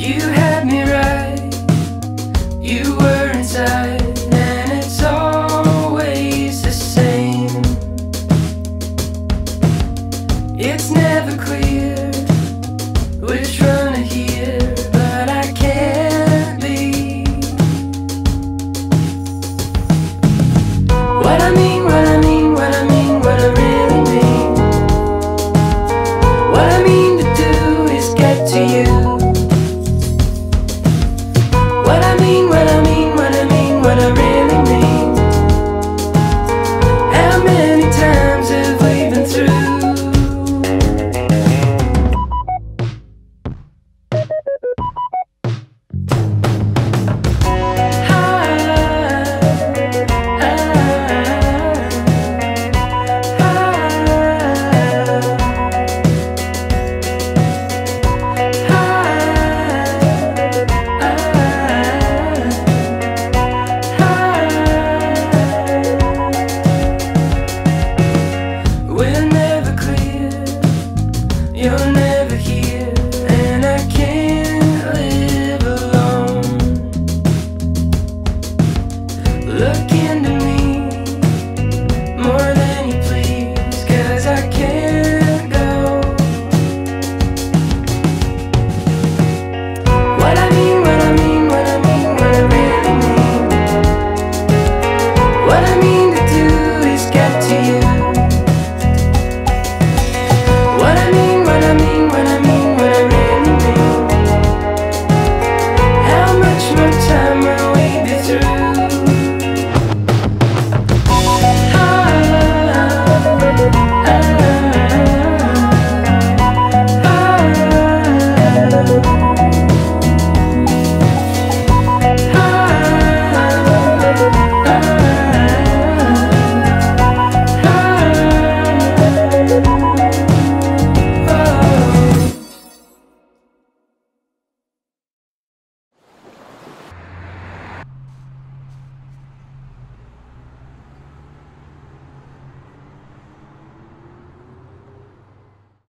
You What I mean, what I mean, what You know